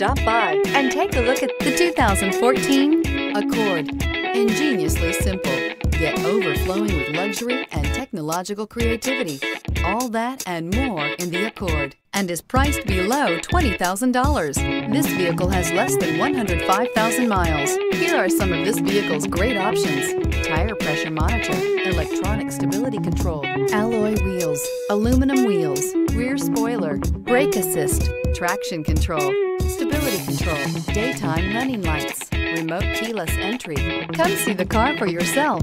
Stop by and take a look at the 2014 Accord. Ingeniously simple, yet overflowing with luxury and technological creativity. All that and more in the Accord and is priced below $20,000. This vehicle has less than 105,000 miles. Here are some of this vehicle's great options. Tire pressure monitor, electronic stability control, alloy wheels, aluminum wheels, rear spoiler, brake assist, traction control, stability control, daytime running lights, remote keyless entry. Come see the car for yourself.